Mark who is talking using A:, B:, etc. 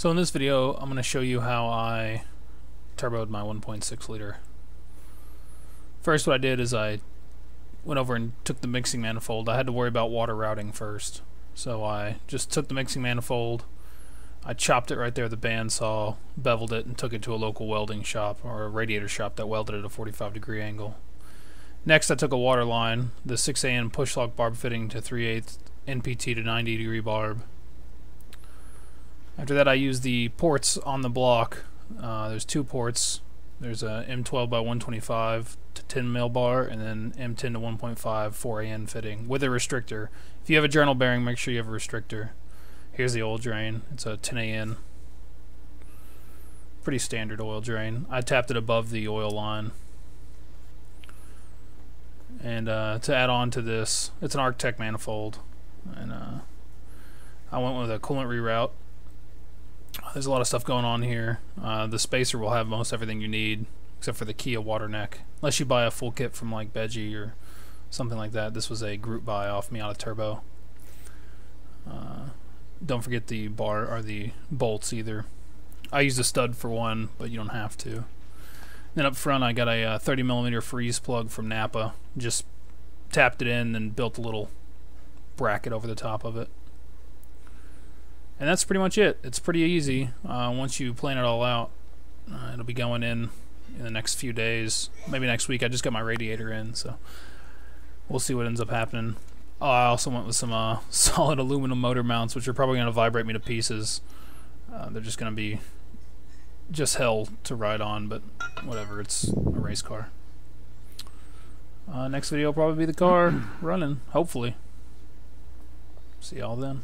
A: So in this video, I'm going to show you how I turboed my 1.6 liter. First what I did is I went over and took the mixing manifold. I had to worry about water routing first. So I just took the mixing manifold, I chopped it right there with the bandsaw, beveled it, and took it to a local welding shop or a radiator shop that welded at a 45 degree angle. Next I took a water line, the 6AN push lock barb fitting to 3 8 NPT to 90 degree barb. After that I use the ports on the block. Uh, there's two ports. There's a M12 by 125 to 10 mil bar and then M10 to 1.5 4AN fitting with a restrictor. If you have a journal bearing, make sure you have a restrictor. Here's the oil drain. It's a 10AN. Pretty standard oil drain. I tapped it above the oil line. And uh, to add on to this, it's an Arctech manifold. And uh, I went with a coolant reroute there's a lot of stuff going on here. Uh, the spacer will have most everything you need, except for the Kia water neck. Unless you buy a full kit from like BEGi or something like that. This was a group buy off Miata Turbo. Uh, don't forget the bar or the bolts either. I used a stud for one, but you don't have to. Then up front, I got a uh, 30 millimeter freeze plug from Napa. Just tapped it in and built a little bracket over the top of it. And that's pretty much it. It's pretty easy uh, once you plan it all out. Uh, it'll be going in in the next few days, maybe next week. I just got my radiator in, so we'll see what ends up happening. Oh, I also went with some uh, solid aluminum motor mounts, which are probably going to vibrate me to pieces. Uh, they're just going to be just hell to ride on, but whatever. It's a race car. Uh, next video will probably be the car running, hopefully. See y'all then.